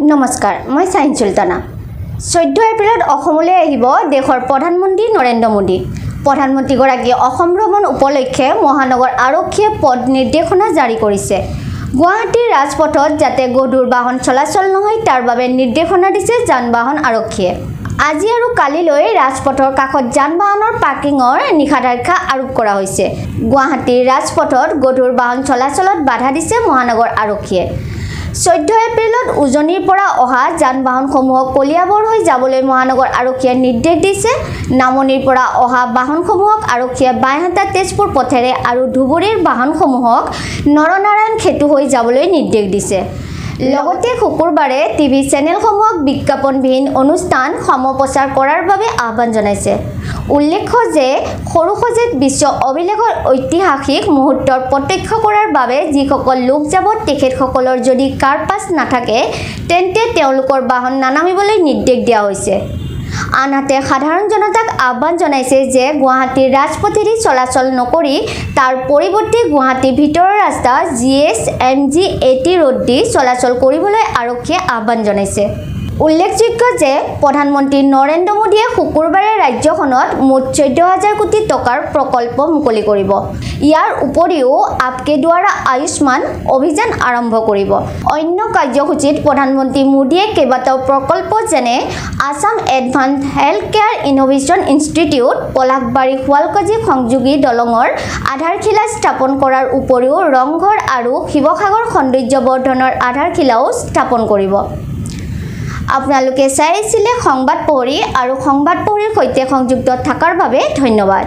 নমস্কাৰ মই চাইন চুলতানা। চৈধ্য এপ্ৰিলত অসমলৈ আহিব দেশৰ প্ৰধানমন্ত্ৰী নৰেন্দ্ৰ মোদী। প্ৰধানমন্ত্ৰীগৰাকীয়ে অসম ভ্ৰমণ উপলক্ষে মহানগৰ আৰক্ষীয়ে পদ নিৰ্দেশনা জাৰি কৰিছে। গুৱাহাটীৰ ৰাজপথত যাতে গধুৰ বাহন চলাচল নহয় তাৰ বাবে নিৰ্দেশনা দিছে যান বাহন আৰক্ষীয়ে। আজি আৰু কালিলৈ ৰাজপথৰ কাষত যান বাহনৰ পাৰ্কিঙৰ নিষেধাজ্ঞা আৰোপ কৰা হৈছে। গুৱাহাটীৰ ৰাজপথত গধুৰ বাহন চলাচলত বাধা দিছে মহানগৰ আৰক্ষীয়ে। চৈধ্য এপ্ৰিলত উজনিৰ পৰা অহা যান বাহনসমূহক কলিয়াবৰ হৈ যাবলৈ মহানগৰ আৰক্ষীয়ে নিৰ্দেশ দিছে। নামনিৰ পৰা অহা বাহনসমূহক আৰক্ষীয়ে বাইহাটা তেজপুৰ পথেৰে আৰু ধুবুৰীৰ বাহনসমূহক নৰনাৰায়ণ সেতু হৈ যাবলৈ নিৰ্দেশ দিছে। লগতে শুকুৰবাৰে টিভি চেনেলসমূহক বিজ্ঞাপনবিহীন অনুষ্ঠান সমপ্ৰচাৰ কৰাৰ বাবে আহ্বান জনাইছে। উল্লেখ্য যে সৰুসজাইত বিশ্ব অভিলেখৰ ঐতিহাসিক মুহূৰ্তৰ প্ৰত্যক্ষ কৰাৰ বাবে যিসকল লোক যাব তেখেতসকলৰ যদি কাৰ পাছ নাথাকে তেন্তে তেওঁলোকৰ বাহন নানামিবলৈ নিৰ্দেশ দিয়া হৈছে। আনহাতে সাধাৰণ জনতাক আহ্বান জনাইছে যে গুৱাহাটীৰ ৰাজপথেদি চলাচল নকৰি তাৰ পৰিৱৰ্তে গুৱাহাটীৰ ভিতৰৰ ৰাস্তা G S M G A T road দি চলাচল কৰিবলৈ আৰক্ষীয়ে আহ্বান জনাইছে। উল্লেখযোগ্য যে প্ৰধানমন্ত্ৰী নৰেন্দ্ৰ মোদীয়ে শুকুৰবাৰে ৰাজ্যখনত মুঠ চৈধ্য হাজাৰ কোটি টকাৰ প্ৰকল্প মুকলি কৰিব। ইয়াৰ উপৰিও আপকে দ্বাৰা আয়ুষ্মান অভিযান আৰম্ভ কৰিব। অন্য কাৰ্যসূচীত প্ৰধানমন্ত্ৰী মোদীয়ে কেইবাটাও প্ৰকল্প যেনে Assam advance health care innovation institute Palashbari Sualkuchi সংযোগী দলঙৰ আধাৰশিলা স্থাপন কৰাৰ উপৰিও ৰংঘৰ আৰু শিৱসাগৰ সৌন্দৰ্যবৰ্ধনৰ আধাৰশিলাও স্থাপন কৰিব। আপোনালোকে চাই আছিলে সংবাদ পঢ়ি আৰু সংবাদ পঢ়িৰ সৈতে সংযুক্ত থকাৰ বাবে ধন্যবাদ।